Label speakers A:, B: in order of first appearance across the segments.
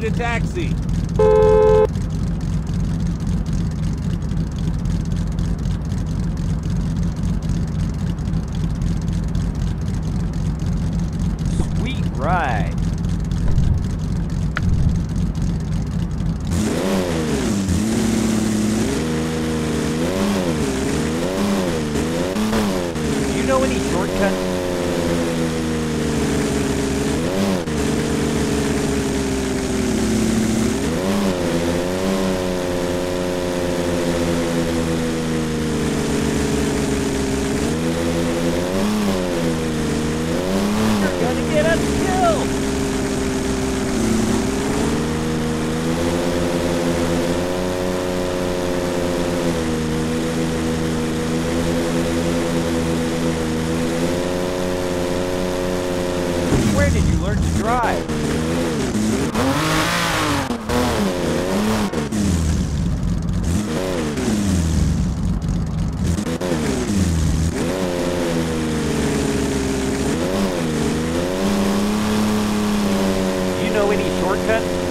A: need a taxi. Drive? You know any shortcuts?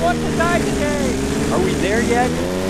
A: what to today. Are we there yet?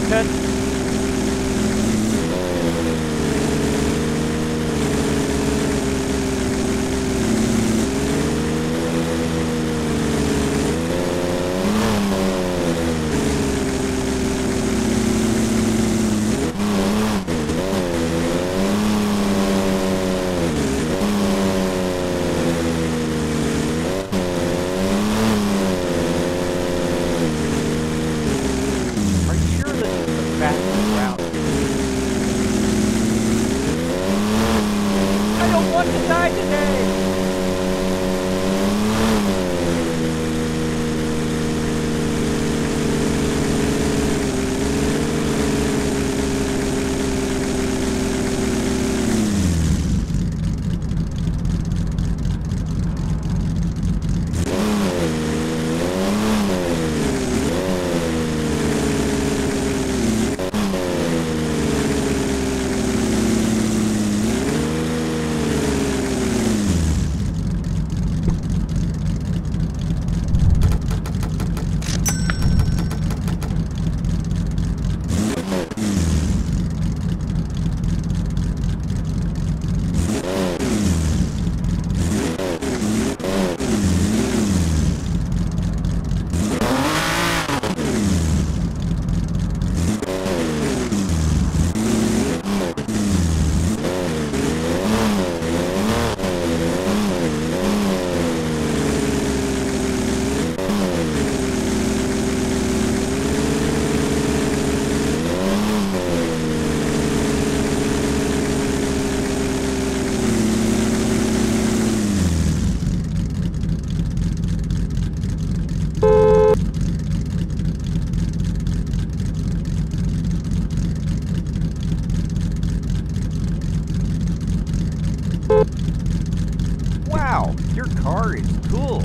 A: shortcut Amen. Wow, your car is cool.